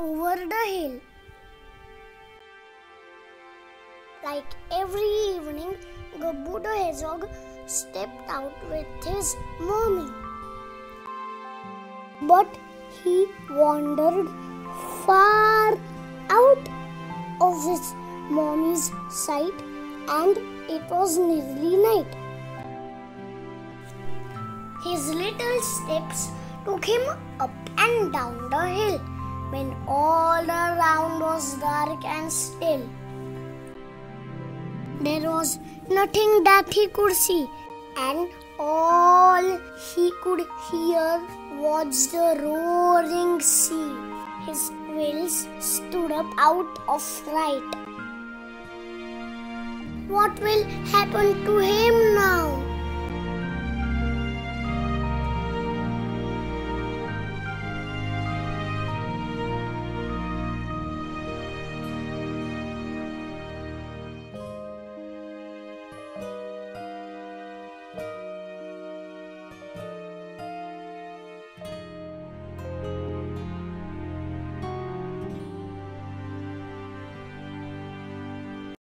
over the hill. Like every evening, Gabbu the hedgehog stepped out with his mommy. But he wandered far out of his mommy's sight and it was nearly night. His little steps took him up and down the hill when all around was dark and still. There was nothing that he could see, and all he could hear was the roaring sea. His quills stood up out of fright. What will happen to him?